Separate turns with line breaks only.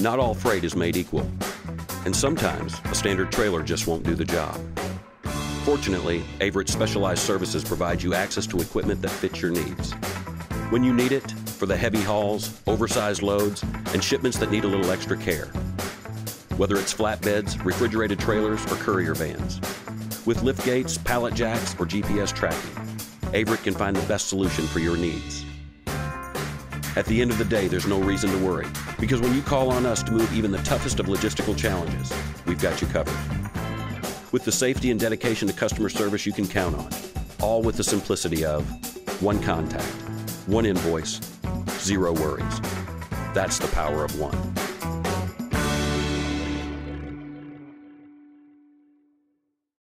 Not all freight is made equal, and sometimes a standard trailer just won't do the job. Fortunately, Averitt Specialized Services provide you access to equipment that fits your needs. When you need it, for the heavy hauls, oversized loads, and shipments that need a little extra care. Whether it's flatbeds, refrigerated trailers, or courier vans. With lift gates, pallet jacks, or GPS tracking, Averitt can find the best solution for your needs. At the end of the day, there's no reason to worry, because when you call on us to move even the toughest of logistical challenges, we've got you covered. With the safety and dedication to customer service you can count on, all with the simplicity of one contact, one invoice, zero worries. That's the power of one.